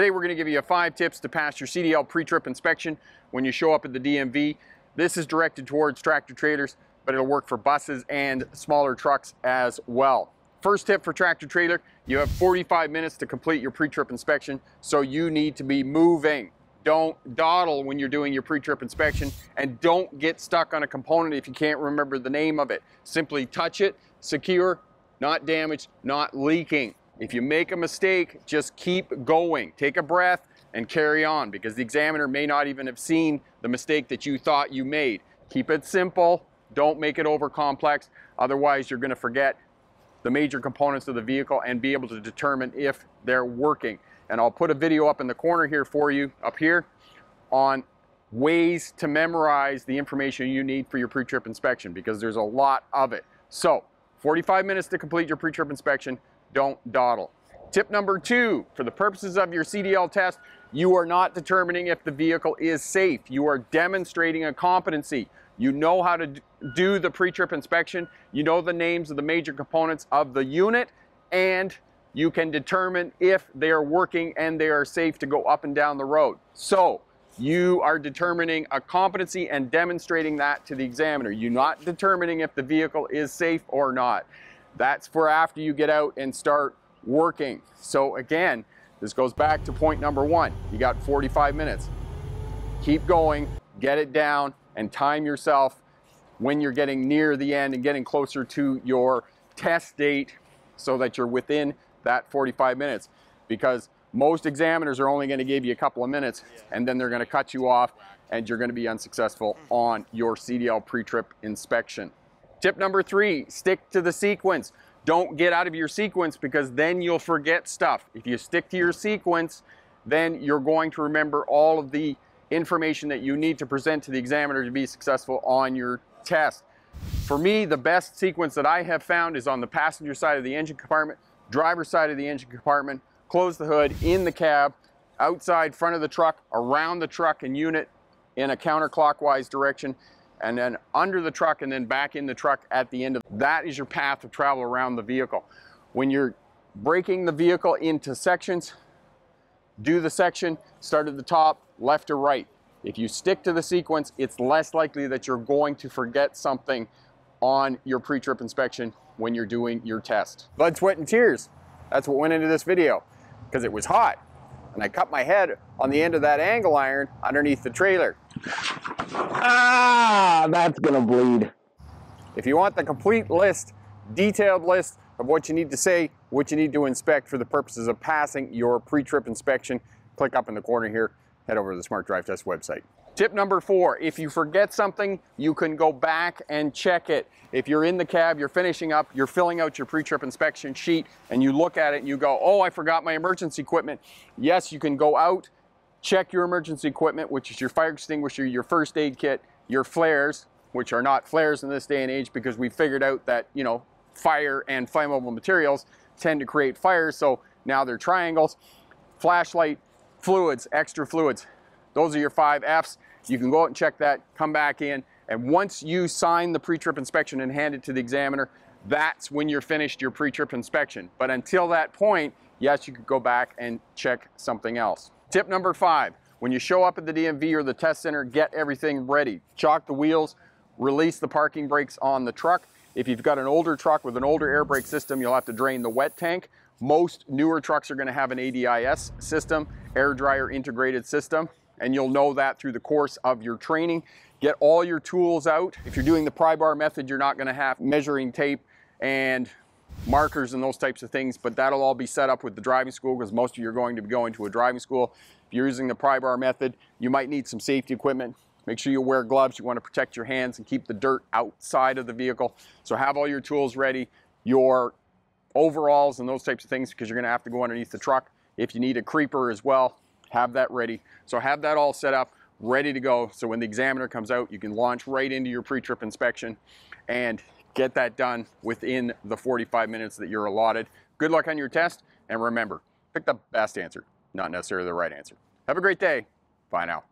Today we're going to give you five tips to pass your CDL pre-trip inspection when you show up at the DMV. This is directed towards tractor trailers, but it'll work for buses and smaller trucks as well. First tip for tractor trailer, you have 45 minutes to complete your pre-trip inspection, so you need to be moving. Don't dawdle when you're doing your pre-trip inspection and don't get stuck on a component if you can't remember the name of it. Simply touch it, secure, not damaged, not leaking. If you make a mistake, just keep going. Take a breath and carry on because the examiner may not even have seen the mistake that you thought you made. Keep it simple. Don't make it over complex. Otherwise, you're going to forget the major components of the vehicle and be able to determine if they're working. And I'll put a video up in the corner here for you, up here, on ways to memorize the information you need for your pre-trip inspection because there's a lot of it. So, 45 minutes to complete your pre-trip inspection, don't dawdle. Tip number two, for the purposes of your CDL test, you are not determining if the vehicle is safe. You are demonstrating a competency. You know how to do the pre-trip inspection. You know the names of the major components of the unit and you can determine if they are working and they are safe to go up and down the road. So you are determining a competency and demonstrating that to the examiner. You're not determining if the vehicle is safe or not. That's for after you get out and start working. So again, this goes back to point number one. You got 45 minutes. Keep going, get it down, and time yourself when you're getting near the end and getting closer to your test date so that you're within that 45 minutes because most examiners are only going to give you a couple of minutes and then they're going to cut you off and you're going to be unsuccessful on your CDL pre-trip inspection. Tip number three, stick to the sequence. Don't get out of your sequence because then you'll forget stuff. If you stick to your sequence, then you're going to remember all of the information that you need to present to the examiner to be successful on your test. For me, the best sequence that I have found is on the passenger side of the engine compartment driver's side of the engine compartment, close the hood, in the cab, outside front of the truck, around the truck and unit in a counterclockwise direction, and then under the truck and then back in the truck at the end of that is your path of travel around the vehicle. When you're breaking the vehicle into sections, do the section, start at the top, left or right. If you stick to the sequence, it's less likely that you're going to forget something on your pre-trip inspection when you're doing your test. Blood, sweat, and tears. That's what went into this video because it was hot. And I cut my head on the end of that angle iron underneath the trailer. Ah, that's gonna bleed. If you want the complete list, detailed list of what you need to say, what you need to inspect for the purposes of passing your pre-trip inspection, click up in the corner here, head over to the Smart Drive Test website. Tip number four, if you forget something, you can go back and check it. If you're in the cab, you're finishing up, you're filling out your pre-trip inspection sheet, and you look at it and you go, oh, I forgot my emergency equipment. Yes, you can go out, check your emergency equipment, which is your fire extinguisher, your first aid kit, your flares, which are not flares in this day and age because we figured out that, you know, fire and flammable materials tend to create fires, so now they're triangles. Flashlight, fluids, extra fluids. Those are your five F's. You can go out and check that, come back in, and once you sign the pre-trip inspection and hand it to the examiner, that's when you're finished your pre-trip inspection. But until that point, yes, you could go back and check something else. Tip number five, when you show up at the DMV or the test center, get everything ready. Chock the wheels, release the parking brakes on the truck. If you've got an older truck with an older air brake system, you'll have to drain the wet tank. Most newer trucks are gonna have an ADIS system, air dryer integrated system and you'll know that through the course of your training. Get all your tools out. If you're doing the pry bar method, you're not gonna have measuring tape and markers and those types of things, but that'll all be set up with the driving school because most of you are going to be going to a driving school. If you're using the pry bar method, you might need some safety equipment. Make sure you wear gloves. You want to protect your hands and keep the dirt outside of the vehicle. So have all your tools ready, your overalls and those types of things because you're going to have to go underneath the truck. If you need a creeper as well, have that ready. So have that all set up, ready to go. So when the examiner comes out, you can launch right into your pre-trip inspection and get that done within the 45 minutes that you're allotted. Good luck on your test, and remember, pick the best answer, not necessarily the right answer. Have a great day. Bye now.